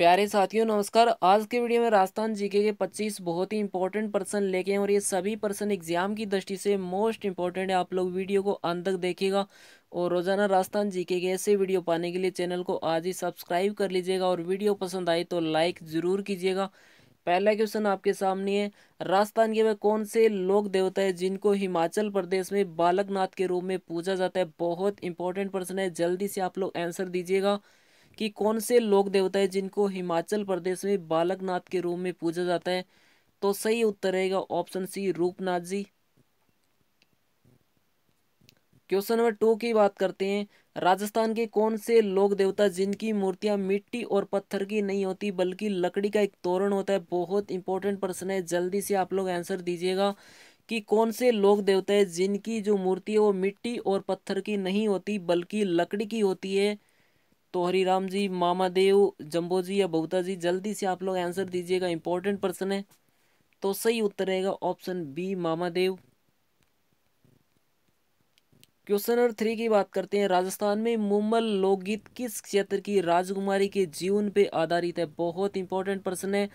प्यारे साथियों, नमस्कार। आज के वीडियो में राजस्थान जीके के 25 बहुत ही इंपॉर्टेंट पर्सन लेके हैं और ये सभी पर्सन एग्ज़ाम की दृष्टि से मोस्ट इंपॉर्टेंट है। आप लोग वीडियो को अंत तक देखिएगा और रोज़ाना राजस्थान जीके के ऐसे वीडियो पाने के लिए चैनल को आज ही सब्सक्राइब कर लीजिएगा और वीडियो पसंद आई तो लाइक ज़रूर कीजिएगा। पहला क्वेश्चन आपके सामने है, राजस्थान के वह कौन से लोक देवता है जिनको हिमाचल प्रदेश में बालकनाथ के रूप में पूजा जाता है? बहुत इंपॉर्टेंट पर्सन है, जल्दी से आप लोग आंसर दीजिएगा। कि कौन से लोक देवता है जिनको हिमाचल प्रदेश में बालकनाथ के रूप में पूजा जाता है? तो सही उत्तर रहेगा option C Roopnath ji. Question number two की बात करते हैं। राजस्थान के कौन से लोक देवता जिनकी मूर्तियाँ मिट्टी और पत्थर की नहीं होती, बल्कि लकड़ी का एक तोरण होता है? बहुत इंपॉर्टेंट प्रश्न है। जल्दी से आप लोग आंसर दीजिएगा कि कौन से लोक देवता है जिनकी जो मूर्ति है वो मिट्टी और पत्थर की नहीं होती, बल्कि लकड़ी की होती है? तो हरिराम जी, मामा देव, जम्बो जी या बहुता जी, जल्दी से आप लोग आंसर दीजिएगा। इंपॉर्टेंट पर्सन है। तो सही उत्तर रहेगा option B Mama Dev. Question number three की बात करते हैं। राजस्थान में मुम्बल लोकगीत किस क्षेत्र की राजकुमारी के जीवन पे आधारित है? बहुत इंपॉर्टेंट प्रश्न है।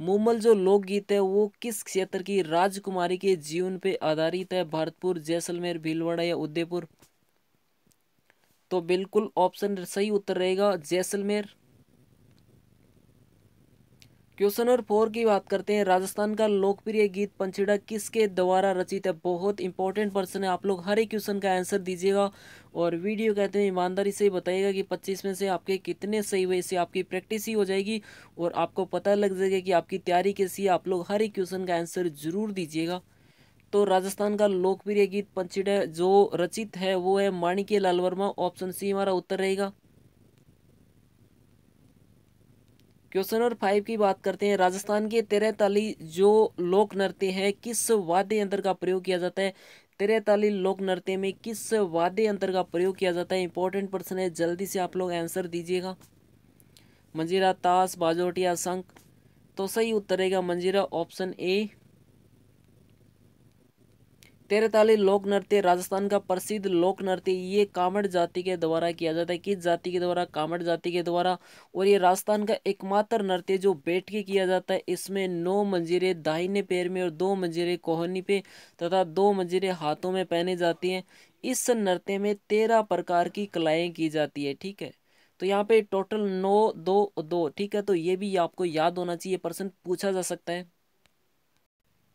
मुम्बल जो लोकगीत है, वो किस क्षेत्र की राजकुमारी के जीवन पे आधारित है? भरतपुर, जैसलमेर, भीलवाड़ा या उदयपुर? तो बिल्कुल ऑप्शन सही उत्तर रहेगा जैसलमेर। क्वेश्चन नंबर फोर की बात करते हैं। राजस्थान का लोकप्रिय गीत पंचड़ा किसके द्वारा रचित है? बहुत इंपॉर्टेंट पर्सन है। आप लोग हर एक क्वेश्चन का आंसर दीजिएगा और वीडियो कहते हैं, ईमानदारी से बताइएगा कि 25 में से आपके कितने सही हुए। इससे आपकी प्रैक्टिस ही हो जाएगी और आपको पता लग जाएगा कि आपकी तैयारी कैसी है। आप लोग हर एक क्वेश्चन का आंसर ज़रूर दीजिएगा। तो राजस्थान का लोकप्रिय गीत पंचड़ा जो रचित है, वो है माणिक्य लाल वर्मा ऑप्शन सी हमारा उत्तर रहेगा। क्वेश्चन नंबर फाइव की बात करते हैं। राजस्थान के तेरह ताली जो लोक नृत्य है, किस वाद्य यंत्र का प्रयोग किया जाता है? तेरह ताली लोक नृत्य में किस वाद्य यंत्र का प्रयोग किया जाता है? इंपॉर्टेंट प्रश्न है, जल्दी से आप लोग आंसर दीजिएगा। मंजीरा ताश बाजोट या शंख। तो सही उत्तर रहेगा मंजीरा ऑप्शन ए तेरताली लोक नृत्य, राजस्थान का प्रसिद्ध लोक नृत्य, ये कामड़ जाति के द्वारा किया जाता है। किस जाति के द्वारा? कामड़ जाति के द्वारा। और ये राजस्थान का एकमात्र नृत्य जो बैठ के किया जाता है, इसमें नौ मंजीरे दाहिने पैर में और दो मंजीरे कोहनी पे तथा दो मंजीरे हाथों में पहने जाती हैं। इस नृत्य में तेरह प्रकार की कलाएँ की जाती है, ठीक है? तो यहाँ पे टोटल नौ, दो दो, ठीक है? तो ये भी आपको याद होना चाहिए परसेंट पूछा जा सकता है।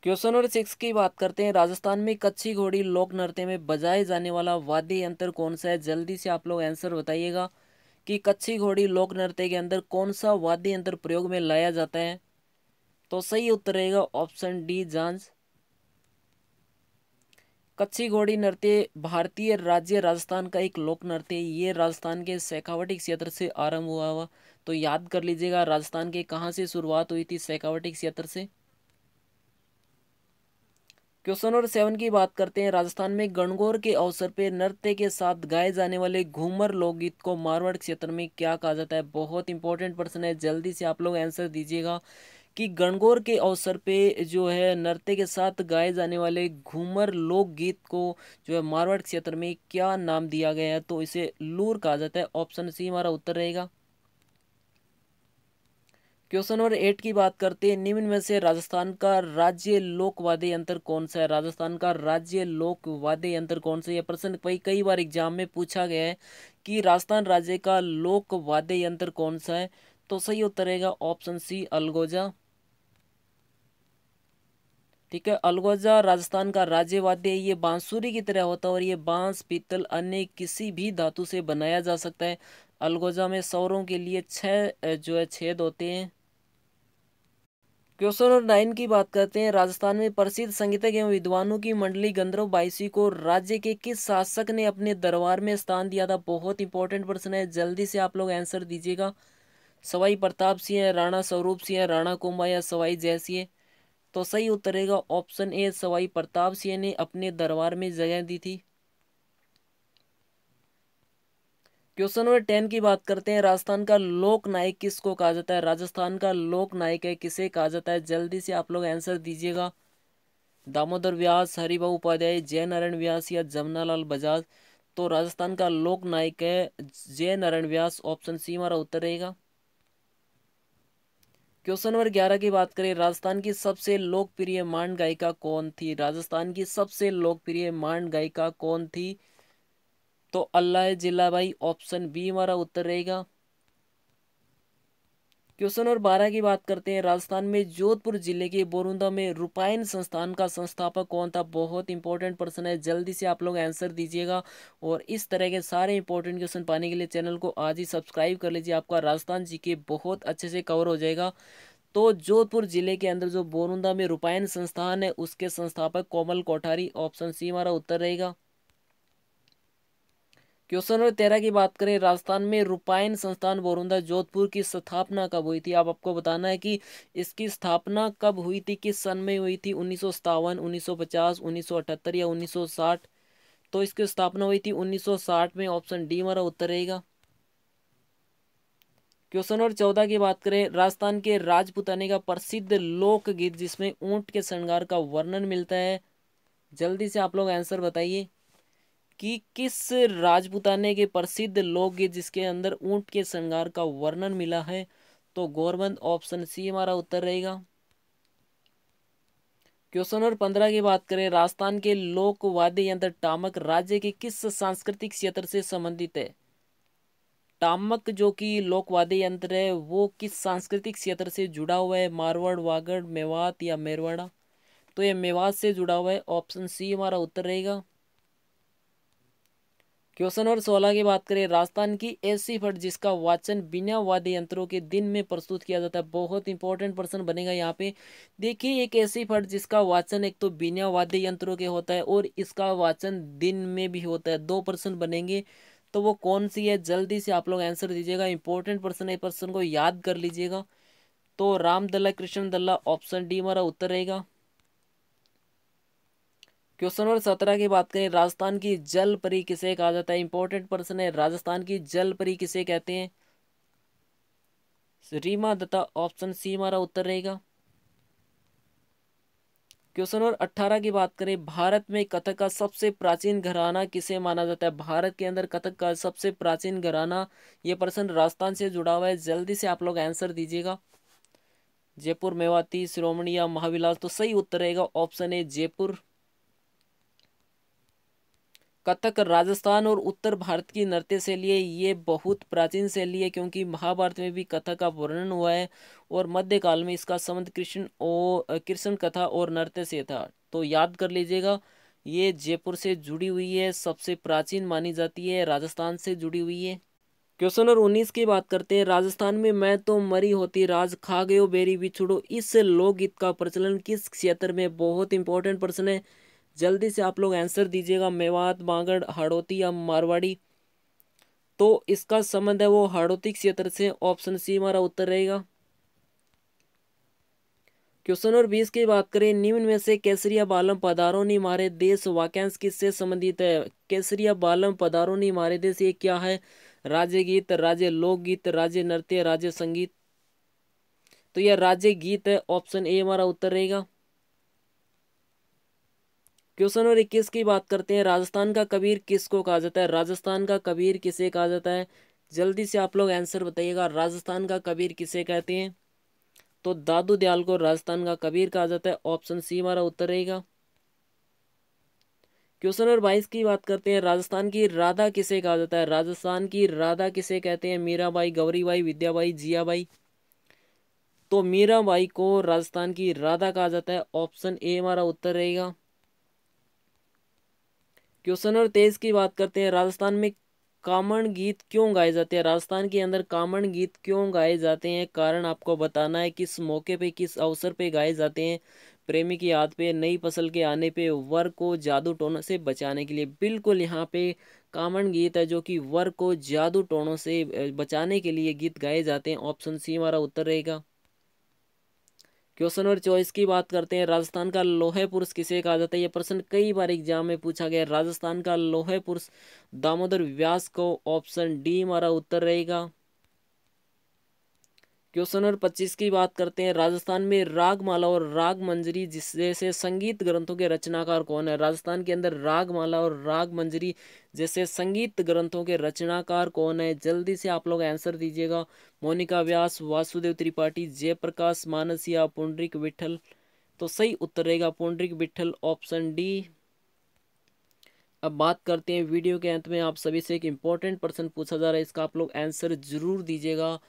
क्वेश्चन नंबर सिक्स की बात करते हैं। राजस्थान में कच्ची घोड़ी लोक नृत्य में बजाए जाने वाला वाद्य यंत्र कौन सा है? जल्दी से आप लोग आंसर बताइएगा कि कच्ची घोड़ी लोक नृत्य के अंदर कौन सा वाद्य यंत्र प्रयोग में लाया जाता है? तो सही उत्तर रहेगा ऑप्शन डी, जाँच। कच्ची घोड़ी नृत्य भारतीय राज्य राजस्थान का एक लोक नृत्य ये राजस्थान के शेखावटी क्षेत्र से आरंभ हुआ हुआ। तो याद कर लीजिएगा, राजस्थान के कहाँ से शुरुआत हुई थी शेखावटी क्षेत्र से? क्वेश्चन नंबर सेवन की बात करते हैं। राजस्थान में गणगौर के अवसर पर नृत्य के साथ गाए जाने वाले घूमर लोकगीत को मारवाड़ क्षेत्र में क्या कहा जाता है? बहुत इंपॉर्टेंट प्रश्न है। जल्दी से आप लोग आंसर दीजिएगा कि गणगौर के अवसर पे जो है नृत्य के साथ गाए जाने वाले घूमर लोकगीत को जो है मारवाड़ क्षेत्र में क्या नाम दिया गया है? तो इसे लूर कहा जाता है। ऑप्शन सी हमारा उत्तर रहेगा। क्वेश्चन नंबर एट की बात करते हैं। निम्न में से राजस्थान का राज्य लोक वाद्य यंत्र कौन सा है? राजस्थान का राज्य लोक वाद्य यंत्र कौन सा है? प्रश्न कई कई बार एग्ज़ाम में पूछा गया है कि राजस्थान राज्य का लोक वाद्य यंत्र कौन सा है? तो सही उत्तर रहेगा ऑप्शन सी, अलगोजा। ठीक है, अलगोजा राजस्थान का राज्य वाद्य ये बांसुरी की तरह होता है और ये बाँस, पीतल, अन्य किसी भी धातु से बनाया जा सकता है। अलगोजा में सौरों के लिए छह, जो है, छेद होते हैं। क्वेश्चन नंबर नाइन की बात करते हैं। राजस्थान में प्रसिद्ध संगीतज्ञ एवं विद्वानों की मंडली गंधर्व बाईसी को राज्य के किस शासक ने अपने दरबार में स्थान दिया था? बहुत इंपॉर्टेंट प्रश्न है। जल्दी से आप लोग आंसर दीजिएगा। सवाई प्रताप सिंह राणा स्वरूप सिंह राणा कुंभा या सवाई जय सिंह तो सही उत्तर रहेगा ऑप्शन ए सवाई प्रताप सिंह ने अपने दरबार में जगह दी थी। क्वेश्चन नंबर टेन की बात करते हैं। राजस्थान का लोक नायक किसको कहा जाता है? राजस्थान का लोक नायक है, किसे कहा जाता है? जल्दी से आप लोग आंसर दीजिएगा। दामोदर व्यास हरिभाऊ उपाध्याय, जय नारायण व्यास या जमुनालाल बजाज? तो राजस्थान का लोक नायक है, जय नारायण व्यास ऑप्शन सी हमारा उत्तर रहेगा। क्वेश्चन नंबर ग्यारह की बात करें। राजस्थान की सबसे लोकप्रिय मांड गायिका कौन थी? राजस्थान की सबसे लोकप्रिय मांड गायिका कौन थी? तो अल्लाह जिला भाई ऑप्शन बी हमारा उत्तर रहेगा। क्वेश्चन नंबर बारह की बात करते हैं। राजस्थान में जोधपुर ज़िले के बोरुंदा में रूपायन संस्थान का संस्थापक कौन था? बहुत इंपॉर्टेंट पर्सन है। जल्दी से आप लोग आंसर दीजिएगा। और इस तरह के सारे इंपॉर्टेंट क्वेश्चन पाने के लिए चैनल को आज ही सब्सक्राइब कर लीजिए। आपका राजस्थान जी के बहुत अच्छे से कवर हो जाएगा। तो जोधपुर ज़िले के अंदर जो बोरुंदा में रूपायन संस्थान है, उसके संस्थापक कोमल कोठारी ऑप्शन सी हमारा उत्तर रहेगा। क्वेश्चन नंबर तेरह की बात करें, राजस्थान में रूपायन संस्थान बोरुंदा जोधपुर की स्थापना कब हुई थी? अब आपको बताना है कि इसकी स्थापना कब हुई थी, किस सन में हुई थी? उन्नीस सौ सत्तावन, उन्नीस सौ पचास, उन्नीस सौ अठहत्तर या उन्नीस सौ साठ? तो इसकी स्थापना हुई थी उन्नीस सौ साठ में, ऑप्शन डी हमारा उत्तर रहेगा। क्वेश्चन नंबर चौदह की बात करें, राजस्थान के राजपुताने का प्रसिद्ध लोकगीत जिसमें ऊँट के श्रृंगार का वर्णन मिलता है। जल्दी से आप लोग आंसर बताइए। कि किस राजपुताने के प्रसिद्ध लोकगीत जिसके अंदर ऊँट के श्रृंगार का वर्णन मिला है? तो गौरबंद ऑप्शन सी हमारा उत्तर रहेगा। क्वेश्चन नंबर पंद्रह की बात करें, राजस्थान के लोक वाद्य यंत्र टामक राज्य के किस सांस्कृतिक क्षेत्र से संबंधित है? टामक जो कि लोकवाद्य यंत्र है, वो किस सांस्कृतिक क्षेत्र से जुड़ा हुआ है? मारवाड़, वागड़, मेवात या मेरवाड़ा? तो ये मेवात से जुड़ा हुआ है, ऑप्शन सी हमारा उत्तर रहेगा। क्वेश्चन नंबर सोलह की बात करें, राजस्थान की ऐसी फट जिसका वाचन बिना वाद्य यंत्रों के दिन में प्रस्तुत किया जाता है, बहुत इंपॉर्टेंट पर्सन बनेगा यहाँ पे। देखिए, एक ऐसी फट जिसका वाचन एक तो बिना वाद्य यंत्रों के होता है और इसका वाचन दिन में भी होता है। दो पर्सन बनेंगे तो वो कौन सी है? जल्दी से आप लोग आंसर दीजिएगा। इंपॉर्टेंट पर्सन है पर्सन को याद कर लीजिएगा। तो राम दल्ला कृष्ण दल्ला ऑप्शन डी हमारा उत्तर रहेगा। क्वेश्चन नंबर सत्रह की बात करें, राजस्थान की जल परी किसे कहा जाता है? इंपॉर्टेंट पर्सन है राजस्थान की जल परी किसे कहते हैं? रीमा दत्ता ऑप्शन सी हमारा उत्तर रहेगा। क्वेश्चन नंबर अट्ठारह की बात करें, भारत में कथक का सबसे प्राचीन घराना किसे माना जाता है? भारत के अंदर कथक का सबसे प्राचीन घराना, ये पर्सन राजस्थान से जुड़ा हुआ है। जल्दी से आप लोग आंसर दीजिएगा। जयपुर, मेवाती, श्रोमणी या महाविलास तो सही उत्तर रहेगा ऑप्शन ए जयपुर। कथक राजस्थान और उत्तर भारत की नृत्य शैली है। ये बहुत प्राचीन शैली है क्योंकि महाभारत में भी कथक का वर्णन हुआ है और मध्यकाल में इसका संबंध कृष्ण और कृष्ण कथा और नृत्य से था। तो याद कर लीजिएगा, ये जयपुर से जुड़ी हुई है, सबसे प्राचीन मानी जाती है, राजस्थान से जुड़ी हुई है। क्वेश्चन नंबर उन्नीस की बात करते हैं। राजस्थान में मैं तो मरी होती, राज खा गयो, बेरी बिछुड़ो, इस लोकगीत का प्रचलन किस क्षेत्र में बहुत इंपॉर्टेंट प्रश्न है? जल्दी से आप लोग आंसर दीजिएगा, मेवात, बागड़, हाड़ोती या मारवाड़ी। तो इसका संबंध है वो हाड़ोती क्षेत्र से ऑप्शन सी हमारा उत्तर रहेगा। क्वेश्चन नंबर बीस की बात करें, निम्न में से केसरिया बालम पदारों ने मारे देश वाक्यांश किससे संबंधित है? केसरिया बालम पदारों ने मारे देश, ये क्या है? राज्य गीत, राज्य लोकगीत राज्य नृत्य, राज्य संगीत। तो यह राज्य गीत है ऑप्शन ए हमारा उत्तर रहेगा। क्वेश्चन नंबर इक्कीस की बात करते हैं, राजस्थान का कबीर किसको कहा जाता है? राजस्थान का कबीर किसे कहा जाता है? जल्दी से आप लोग आंसर बताइएगा, राजस्थान का कबीर किसे कहते हैं? तो दादू दयाल को राजस्थान का कबीर कहा जाता है ऑप्शन सी हमारा उत्तर रहेगा। क्वेश्चन नंबर बाईस की बात करते हैं, राजस्थान की राधा किसे कहा जाता है? राजस्थान की राधा किसे कहते हैं? मीराबाई, गौरीबाई, विद्याबाई, जियाबाई। तो मीराबाई को राजस्थान की राधा कहा जाता है ऑप्शन ए हमारा उत्तर रहेगा। क्वेश्चन नंबर तेईस की बात करते हैं। राजस्थान में कामण गीत क्यों गाए जाते हैं? राजस्थान के अंदर कामण गीत क्यों गाए जाते हैं? कारण आपको बताना है किस मौके पे, किस अवसर पे गाए जाते हैं। प्रेमी की याद पे, नई फ़सल के आने पे, वर को जादू टोनों से बचाने के लिए। बिल्कुल यहाँ पे कामण गीत है जो कि वर को जादू टोनों से बचाने के लिए गीत गाए जाते हैं। ऑप्शन सी हमारा उत्तर रहेगा। क्वेश्चन नंबर चौबीस की बात करते हैं। राजस्थान का लोहे पुरुष किसे कहा जाता है? ये प्रश्न कई बार एग्ज़ाम में पूछा गया राजस्थान का लोहे पुरुष दामोदर व्यास को ऑप्शन डी हमारा उत्तर रहेगा। क्वेश्चन नंबर पच्चीस की बात करते हैं। राजस्थान में रागमाला और राग मंजरी जिस जैसे संगीत ग्रंथों के रचनाकार कौन है? राजस्थान के अंदर रागमाला और राग मंजरी जैसे संगीत ग्रंथों के रचनाकार कौन है? जल्दी से आप लोग आंसर दीजिएगा। मोनिका व्यास, वासुदेव त्रिपाठी, जयप्रकाश मानस या पुंडरिक विठल। तो सही उत्तर रहेगा पुंडरिक विठल, ऑप्शन डी। अब बात करते हैं वीडियो के अंत में। आप सभी से एक इम्पोर्टेंट पर्सन पूछा जा रहा है, इसका आप लोग आंसर ज़रूर दीजिएगा।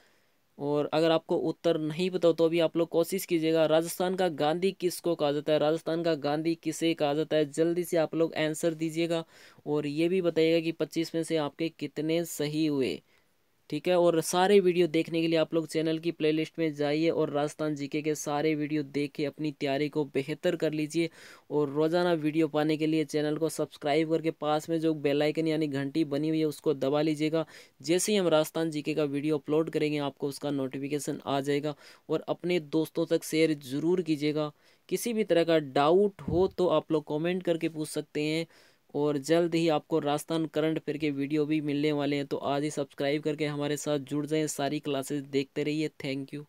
और अगर आपको उत्तर नहीं पता तो भी आप लोग कोशिश कीजिएगा, राजस्थान का गांधी किसको कहा जाता है? राजस्थान का गांधी किसे कहा जाता है? जल्दी से आप लोग आंसर दीजिएगा और ये भी बताइएगा कि पच्चीस में से आपके कितने सही हुए। ठीक है? और सारे वीडियो देखने के लिए आप लोग चैनल की प्लेलिस्ट में जाइए और राजस्थान जीके के सारे वीडियो देख के अपनी तैयारी को बेहतर कर लीजिए। और रोज़ाना वीडियो पाने के लिए चैनल को सब्सक्राइब करके पास में जो बेल आइकन यानी घंटी बनी हुई है, उसको दबा लीजिएगा। जैसे ही हम राजस्थान जीके का वीडियो अपलोड करेंगे, आपको उसका नोटिफिकेशन आ जाएगा। और अपने दोस्तों तक शेयर ज़रूर कीजिएगा। किसी भी तरह का डाउट हो तो आप लोग कॉमेंट करके पूछ सकते हैं। और जल्द ही आपको राजस्थान करंट अफेयर के वीडियो भी मिलने वाले हैं। तो आज ही सब्सक्राइब करके हमारे साथ जुड़ जाएँ। सारी क्लासेस देखते रहिए। Thank you.